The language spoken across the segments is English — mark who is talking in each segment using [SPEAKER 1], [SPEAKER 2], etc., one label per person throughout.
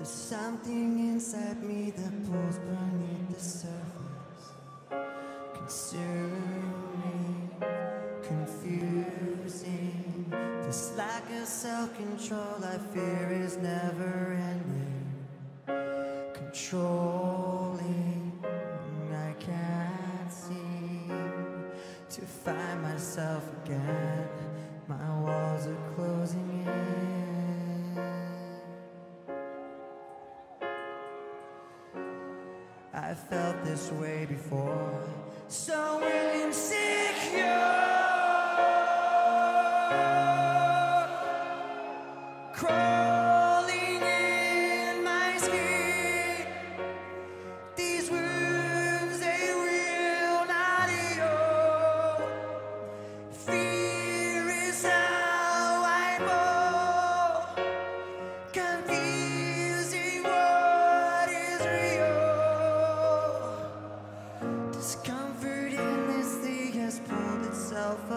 [SPEAKER 1] There's something inside me that pulls beneath the surface, consuming, confusing. This lack of self-control I fear is never ending, controlling. I can't seem to find myself again. My walls are closing in. I felt this way before, so insecure,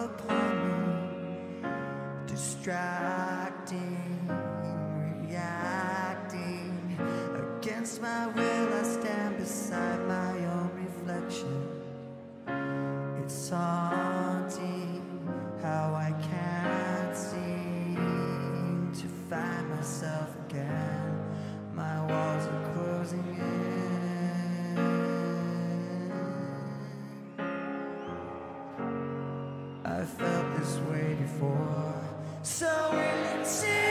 [SPEAKER 1] upon me, distracting, reacting. Against my will, I stand beside my own reflection. It's haunting how I can't seem to find myself again. My felt this way before, so insecure.